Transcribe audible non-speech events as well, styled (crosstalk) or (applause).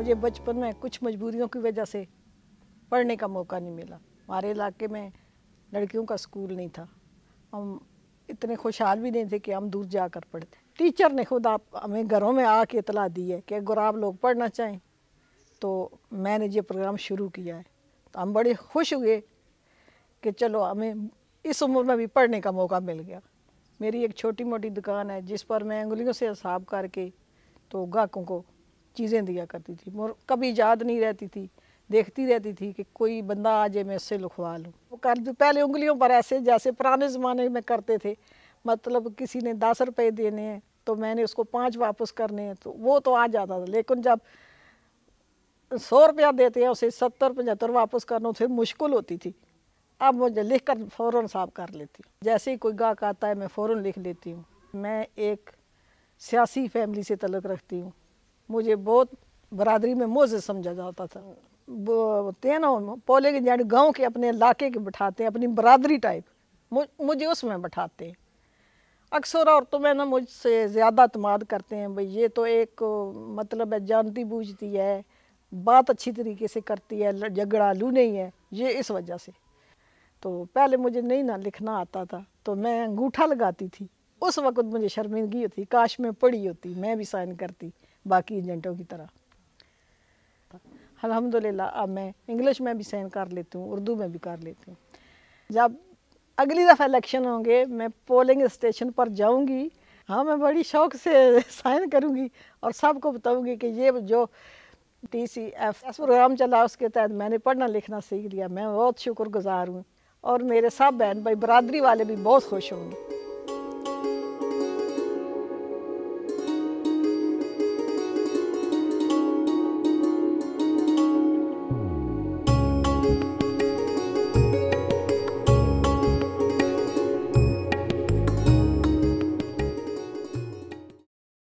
बचपन में कुछ मजबूरियों की वजह से पढ़ने का मौका नहीं मिला। हमारे इलाके में लड़कियों का स्कूल नहीं था। हम इतने खुशहाल भी नहीं थे कि हम दूर जाकर पढ़ते। टीचर ने खुद आप, हमें घरों में आके इतला दी है कि अगर आप लोग पढ़ना चाहें तो मैंने ये प्रोग्राम शुरू किया है। तो हम बड़े खुश हुए कि चलो हमें इस उम्र में भी पढ़ने का मौका मिल गया। मेरी एक छोटी मोटी दुकान है, जिस पर मैं उंगलियों से हिसाब करके तो ग्राहकों को चीज़ें दिया करती थी। मोर कभी याद नहीं रहती थी, देखती रहती थी कि कोई बंदा आ जाए मैं उससे लिखवा लूँ। वो कर पहले उंगलियों पर ऐसे, जैसे पुराने ज़माने में करते थे मतलब किसी ने दस रुपये देने हैं तो मैंने उसको पाँच वापस करने हैं तो वो तो आ जाता था। लेकिन जब सौ रुपया देते हैं, उसे सत्तर, पचहत्तर वापस करना फिर मुश्किल होती थी। अब मुझे लिख कर फ़ौरन साफ़ कर लेती हूँ। जैसे ही कोई गाहक आता है, मैं फ़ौर लिख लेती हूँ। मैं एक सियासी फैमिली से तलक रखती हूँ। मुझे बहुत बरदरी में मोजे समझा जाता था। होते हैं ना पोले के जाने गाँव के अपने इलाके के बैठाते हैं, अपनी बरदरी टाइप मुझे उसमें बैठाते हैं। अक्सर औरतों में ना मुझसे ज़्यादा अतमाद करते हैं, भाई ये तो एक मतलब है, जानती बूझती है, बात अच्छी तरीके से करती है झगड़ा लू नहीं है, ये इस वजह से। तो पहले मुझे नहीं ना लिखना आता था तो मैं अंगूठा लगाती थी। उस वक्त मुझे शर्मिंदगी होती, काश में पड़ी होती, मैं भी साइन करती। बाकी एजेंटों की तरह। अलहमदिल्ला अब मैं इंग्लिश में भी साइन कर लेती हूँ, उर्दू में भी कर लेती हूँ। जब अगली दफ़ा इलेक्शन होंगे, मैं पोलिंग स्टेशन पर जाऊँगी। हाँ मैं बड़ी शौक से (laughs) साइन करूँगी और सबको बताऊँगी कि ये जो T C F S program चला, उसके तहत मैंने पढ़ना लिखना सीख लिया। मैं बहुत शुक्रगुजार हूँ और मेरे सब बहन भाई, बरदरी वाले भी बहुत खुश होंगे।